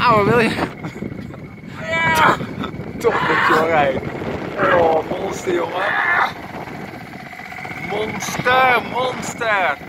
Ah, wil je? Ja! met jou rijden. Oh, monster jongen. Monster, monster.